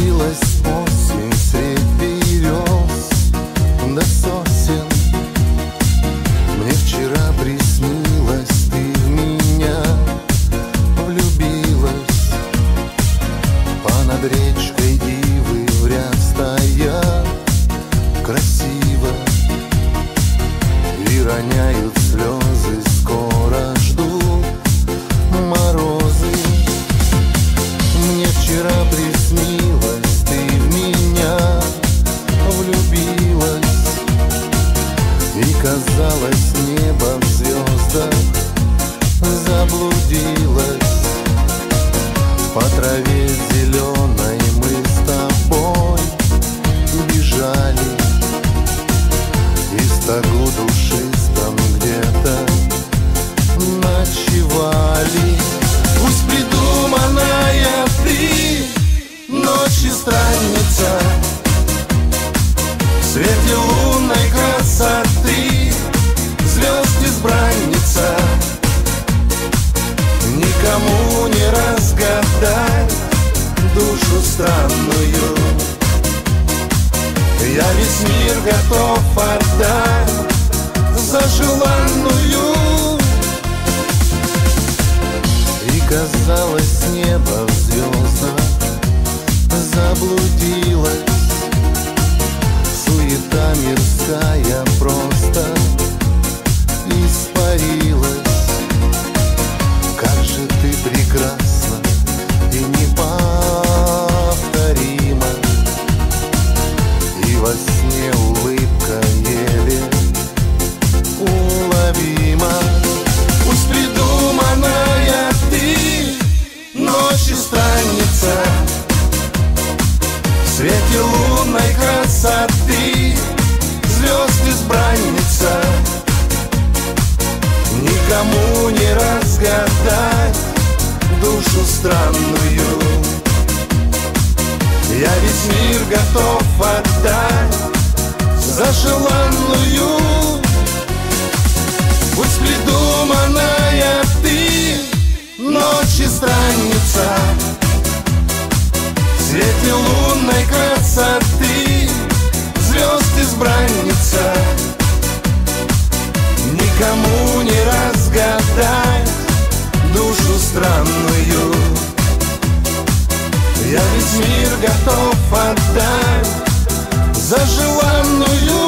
Заблудилась осень средь берез до сосен. Мне вчера приснилось, ты в меня влюбилась. Понад речкой ивы в ряд стоят красиво Стогу душистом где-то ночевали. Пусть придуманная ты ночи странница В свете лунной красоты звезд избранница. Никому не разгадать душу странную Я весь мир готов отдать за желанную. И казалось небо в звездах странную. Я весь мир готов отдать за желанную. Пусть придуманная ты ночи странница Я весь мир готов отдать за желанную